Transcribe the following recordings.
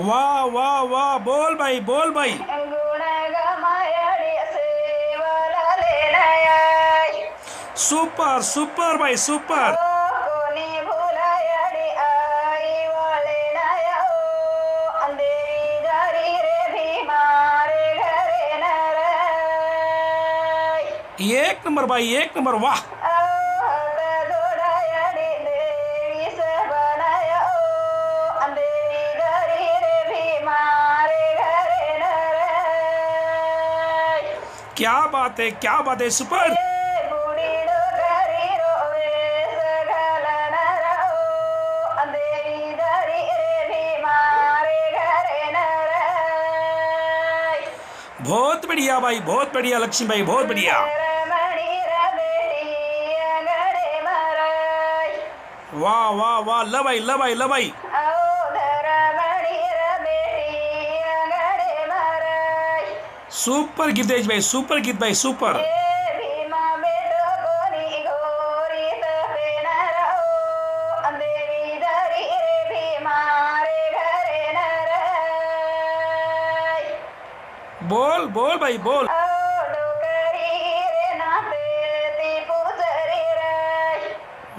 वाह वाह वाह, बोल भाई बोल भाई। सुपर सुपर भाई, सुपर। एक नंबर भाई, एक नंबर, वाह। क्या बात है, क्या बात है, सुपर। बहुत बढ़िया भाई, बहुत बढ़िया, लक्ष्मी भाई, बहुत बढ़िया। वाह वाह वाह ल भाई ल सुपर गीतेश भाई, सुपर गीत भाई, सुपर। बोल बोल भाई, बोल।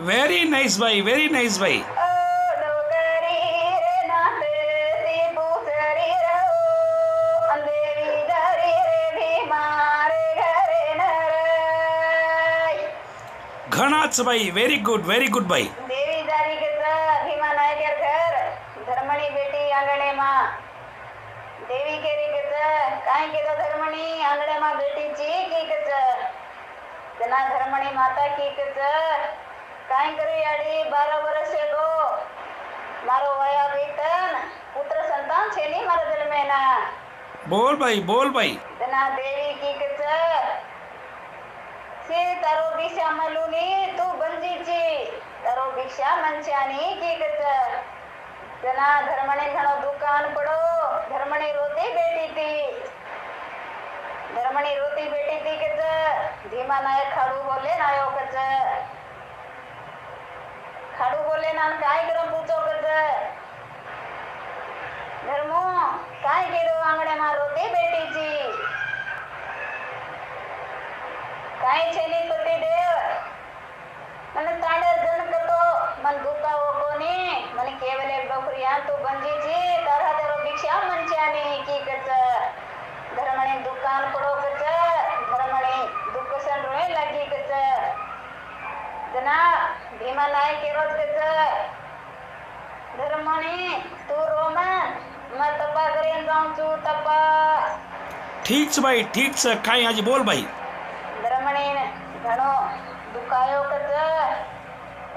वेरी नाइस भाई वेरी नाइस भाई। घणाच भाई वेरी गुड वेरी गुड भाई देवी दारी के भीमा नायकर घर धर्मणी बेटी आंगणे माँ. देवी केरी के काई के धर्मणी? आंगणे माँ बेटी ची की जना धर्मणी माता की के काई करी आडी 12 वर्ष से गो. मारो वया बेटन पुत्र संतान छे नी मारे दिल में ना बोल भाई बोल भाई जना देवी के सी तारो भिक्षा मलुनी तू बंजीची तारो भिक्षा मंचानी की कच जना धर्मणे घणो दुकान पड़ो धर्मणी रोती बेटी ती. धर्मणी रोती बेटी ती कच धीमा नायक खाड़ू बोले नायो कच. खाड़ू बोले नान काय करम पूछो कच. धर्मो काय केरो काही छेनी पती देव મને તાંડર જન કતો મન દુકાવો કોની મને કેવલે ડોકરિયા તું બંજી જી તારા તેરો ભિક્ષા મંચાની की कच धर्मणे दुकान पडो कच धर्मणे दुःख सण रोय लागी कच जना भीमा नाय केरोज कच धर्मणे तू रोमन मैं तपा करेन जाऊं चू तपा ठीक से भाई ठीक से खाई आज बोल भाई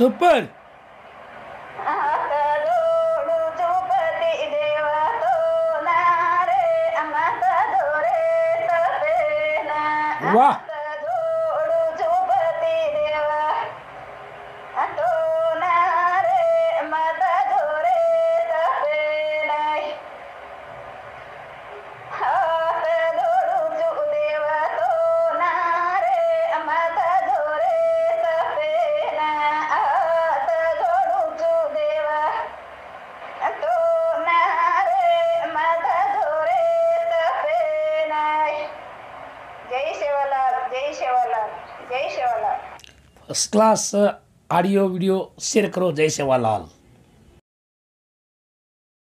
Super! वाह first class audio video share करो जय सेवालाल